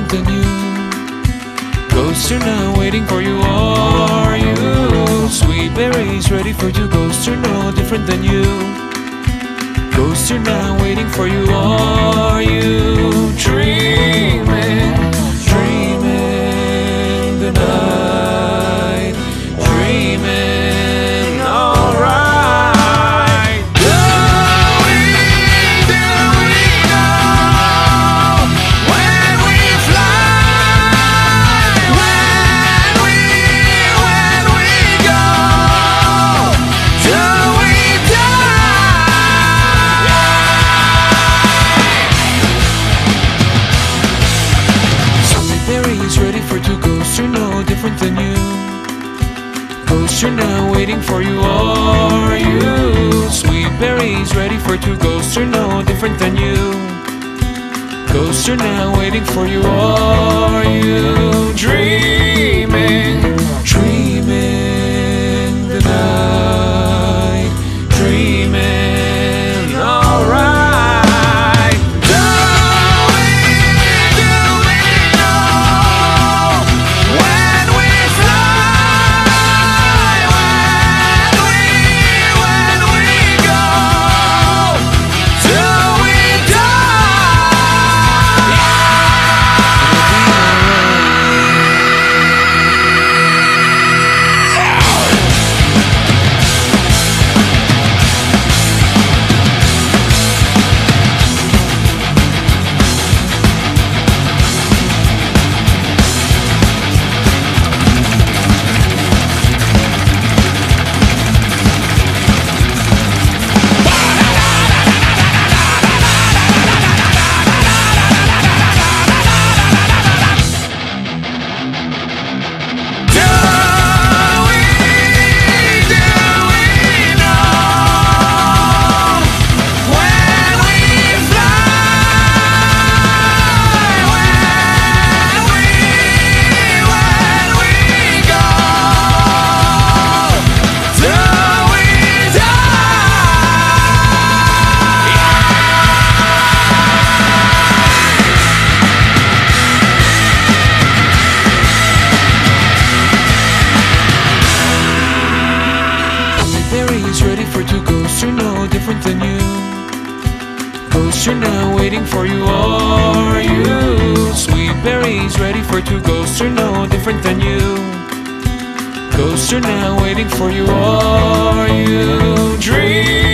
different than you. Ghosts are now waiting for you, are you? Sweet berries ready for two ghosts are no different than you. Ghosts are now waiting for you, are different than you. Are now waiting for you, are you? Sweet berries ready for two ghosts are no different than you. Are now waiting for you, are you? Dreaming, for two ghosts are no different than you. Ghosts are now waiting for you, are you? Sweet berries ready for two ghosts are no different than you. Ghosts are now waiting for you, are you? Dreaming,